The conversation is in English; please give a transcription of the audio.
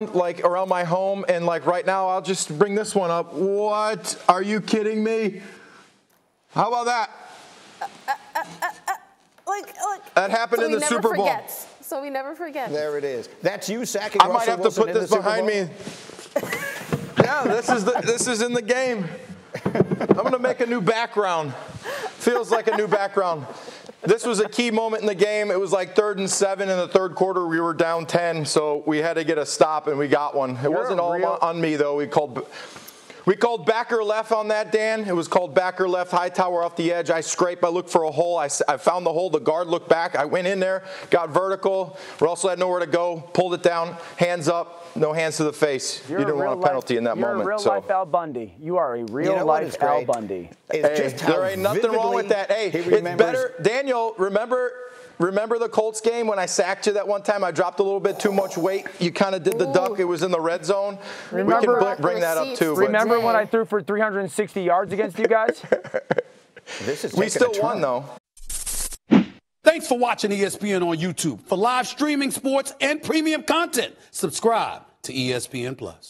like around my home, and like right now, I'll just bring this one up. What? Are you kidding me? How about that? Uh, uh, uh, like, like That happened so in the never Super Bowl. forgets. So we never forget. There it is. That's you sacking I Russell might have to Wilson put this behind me. yeah, this is the, this is in the game. I'm gonna make a new background. Feels like a new background. This was a key moment in the game. It was like third and seven in the third quarter. We were down 10, so we had to get a stop, and we got one. It wasn't all real- on me though. We called. We called backer left on that, Dan. It was called backer left, Hightower off the edge. I scraped, I looked for a hole. I, s- I found the hole. The guard looked back. I went in there, got vertical. Russell had nowhere to go, pulled it down, hands up, no hands to the face. You're you didn't real want a penalty life, in that you're moment. a real so. life Al Bundy. You are a real You know what is life Al? Bundy. It's Hey, just there ain't nothing wrong with that. Hey, he it's better. Daniel, remember remember the Colts game when I sacked you that one time? I dropped a little bit too much weight. You kind of did the duck. It was in the red zone. we can br- bring that up too. but Remember when Jay. I threw for 360 yards against you guys? This is we taking still won though. Thanks for watching E ESPN on YouTube. For live streaming sports and premium content, subscribe to ESPN Plus.